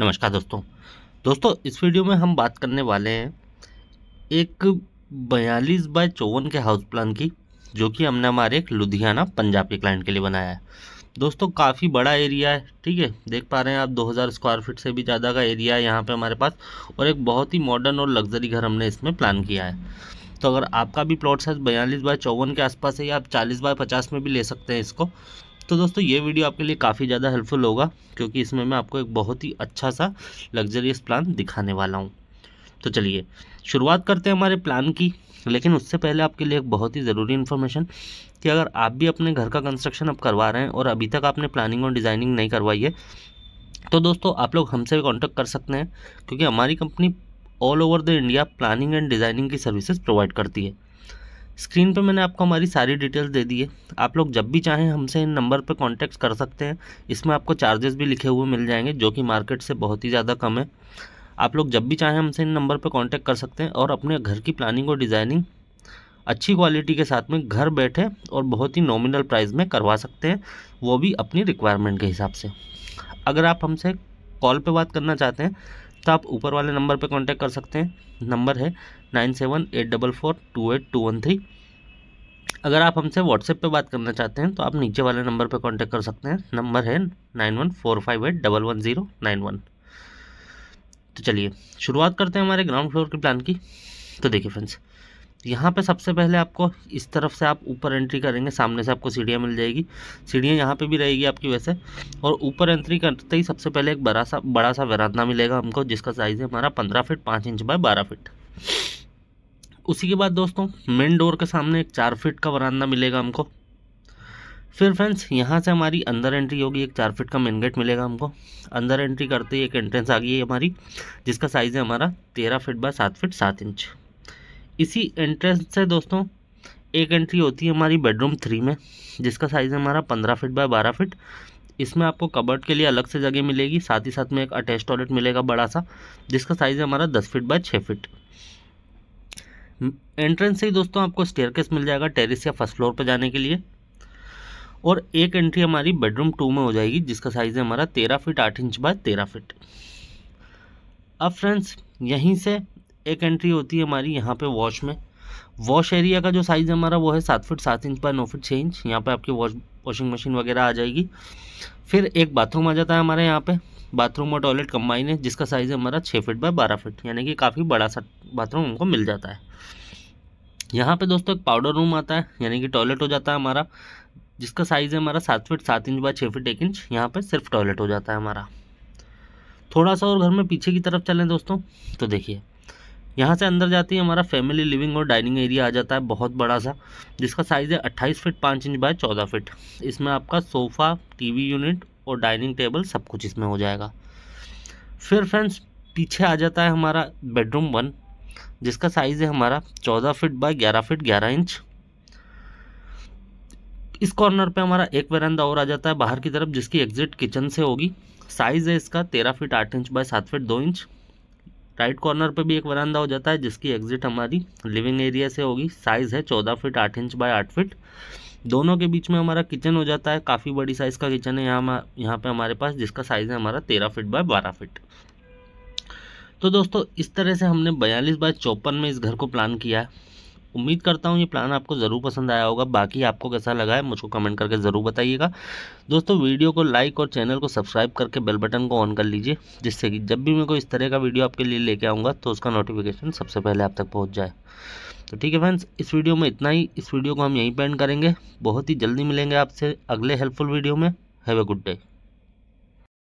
नमस्कार दोस्तों। दोस्तों, इस वीडियो में हम बात करने वाले हैं एक बयालीस बाय चौवन के हाउस प्लान की, जो कि हमने हमारे एक लुधियाना पंजाब के क्लाइंट के लिए बनाया है। दोस्तों, काफ़ी बड़ा एरिया है, ठीक है? देख पा रहे हैं आप 2000 स्क्वायर फीट से भी ज़्यादा का एरिया है यहाँ पे हमारे पास, और एक बहुत ही मॉडर्न और लग्जरी घर हमने इसमें प्लान किया है। तो अगर आपका भी प्लॉट साइज़ बयालीस बाय चौवन के आसपास है या आप चालीस बाय पचास में भी ले सकते हैं इसको तो दोस्तों, ये वीडियो आपके लिए काफ़ी ज़्यादा हेल्पफुल होगा, क्योंकि इसमें मैं आपको एक बहुत ही अच्छा सा लग्जरियस प्लान दिखाने वाला हूँ। तो चलिए, शुरुआत करते हैं हमारे प्लान की। लेकिन उससे पहले आपके लिए एक बहुत ही ज़रूरी इन्फॉर्मेशन कि अगर आप भी अपने घर का कंस्ट्रक्शन अब करवा रहे हैं और अभी तक आपने प्लानिंग और डिज़ाइनिंग नहीं करवाई है तो दोस्तों, आप लोग हमसे भी कॉन्टैक्ट कर सकते हैं, क्योंकि हमारी company all over the India planning and designing की सर्विसेज़ प्रोवाइड करती है। स्क्रीन पे मैंने आपको हमारी सारी डिटेल्स दे दी है। आप लोग जब भी चाहें हमसे इन नंबर पर कांटेक्ट कर सकते हैं। इसमें आपको चार्जेस भी लिखे हुए मिल जाएँगे, जो कि मार्केट से बहुत ही ज़्यादा कम है। आप लोग जब भी चाहें हमसे इन नंबर पर कांटेक्ट कर सकते हैं और अपने घर की प्लानिंग और डिज़ाइनिंग अच्छी क्वालिटी के साथ में घर बैठे और बहुत ही नॉमिनल प्राइस में करवा सकते हैं, वो भी अपनी रिक्वायरमेंट के हिसाब से। अगर आप हमसे कॉल पे बात करना चाहते हैं तो आप ऊपर वाले नंबर पर कॉन्टैक्ट कर सकते हैं। नंबर है nine seven eight double four two eight two one three. अगर आप हमसे व्हाट्सएप पे बात करना चाहते हैं तो आप नीचे वाले नंबर पे कांटेक्ट कर सकते हैं। नंबर है nine one four five eight double one zero nine one. तो चलिए, शुरुआत करते हैं हमारे ग्राउंड फ्लोर के प्लान की। तो देखिए फ्रेंड्स यहाँ पे सबसे पहले आपको इस तरफ़ से आप ऊपर एंट्री करेंगे, सामने से आपको सीढ़ियाँ मिल जाएगी। सीढ़ियाँ यहाँ पे भी रहेगी आपकी वैसे। और ऊपर एंट्री करते ही सबसे पहले एक बड़ा सा बड़ा सा वरांदा मिलेगा हमको, जिसका साइज़ है हमारा पंद्रह फिट पाँच इंच बाय बारह फिट उसी के बाद दोस्तों मेन डोर के सामने एक चार फिट का वरांदा मिलेगा हमको। फिर फ्रेंड्स यहाँ से हमारी अंदर एंट्री होगी, एक चार फिट का मेन गेट मिलेगा हमको। अंदर एंट्री करते ही एक एंट्रेंस आ गई है हमारी, जिसका साइज़ है हमारा तेरह फिट बाय सात फिट सात इंच इसी एंट्रेंस से दोस्तों, एक एंट्री होती है हमारी बेडरूम थ्री में, जिसका साइज़ है हमारा पंद्रह फिट बाय बारह फिट इसमें आपको कबर्ड के लिए अलग से जगह मिलेगी, साथ ही साथ में एक अटैच टॉयलेट मिलेगा बड़ा सा, जिसका साइज़ है हमारा दस फिट बाय छः फिट एंट्रेंस से ही दोस्तों आपको स्टेयरकेस मिल जाएगा टेरिस या फ़र्स्ट फ्लोर पर जाने के लिए। और एक एंट्री हमारी बेडरूम टू में हो जाएगी, जिसका साइज़ है हमारा तेरह फिट आठ इंच बाय तेरह फिट अब फ्रेंड्स यहीं से एक एंट्री होती है हमारी यहाँ पे वॉश में। वॉश एरिया का जो साइज़ हमारा वो है सात फिट सात इंच बाय नौ फिट छः इंच यहाँ पे आपकी वॉश वॉशिंग मशीन वगैरह आ जाएगी। फिर एक बाथरूम आ जाता है हमारे यहाँ पे। बाथरूम और टॉयलेट कम्बाइन है, जिसका साइज़ है हमारा छः फिट बाय बारह फिट यानी कि काफ़ी बड़ा सा बाथरूम हमको मिल जाता है। यहाँ पे दोस्तों एक पाउडर रूम आता है, यानी कि टॉयलेट हो जाता है हमारा, जिसका साइज़ है हमारा सात फिट सात इंच बाय छः फिट एक इंच यहाँ पे सिर्फ़ टॉयलेट हो जाता है हमारा। थोड़ा सा और घर में पीछे की तरफ़ चलें दोस्तों तो देखिए। यहाँ से अंदर जाती है, हमारा फैमिली लिविंग और डाइनिंग एरिया आ जाता है, बहुत बड़ा सा, जिसका साइज़ है अट्ठाईस फिट पाँच इंच बाय चौदह फिट इसमें आपका सोफ़ा टीवी यूनिट और डाइनिंग टेबल सब कुछ इसमें हो जाएगा. फिर फ्रेंड्स पीछे आ जाता है हमारा बेडरूम वन जिसका साइज़ है हमारा चौदह फिट बाय ग्यारह फिट ग्यारह इंच इस कॉर्नर पे हमारा एक वरांदा और आ जाता है बाहर की तरफ़, जिसकी एग्जिट किचन से होगी. साइज़ है इसका तेरह फिट आठ इंच बाय सात फिट दो इंच राइट कॉर्नर पे भी एक वरांदा हो जाता है, जिसकी एग्जिट हमारी लिविंग एरिया से होगी। साइज़ है चौदह फिट आठ इंच बाय आठ फिट दोनों के बीच में हमारा किचन हो जाता है। काफ़ी बड़ी साइज़ का किचन है यहाँ यहाँ पे हमारे पास, जिसका साइज़ है हमारा तेरह फिट बाय बारह फिट तो दोस्तों, इस तरह से हमने बयालीस बाय चौपन में इस घर को प्लान किया है। उम्मीद करता हूँ ये प्लान आपको ज़रूर पसंद आया होगा। बाकी आपको कैसा लगा है, मुझको कमेंट करके ज़रूर बताइएगा। दोस्तों वीडियो को लाइक और चैनल को सब्सक्राइब करके बेल बटन को ऑन कर लीजिए, जिससे कि जब भी मैं कोई इस तरह का वीडियो आपके लिए लेके आऊँगा तो उसका नोटिफिकेशन सबसे पहले आप तक पहुँच जाए। तो ठीक है फ्रेंड्स इस वीडियो में इतना ही। इस वीडियो को हम यहीं पेंड करेंगे। बहुत ही जल्दी मिलेंगे आपसे अगले हेल्पफुल वीडियो में। Have a good day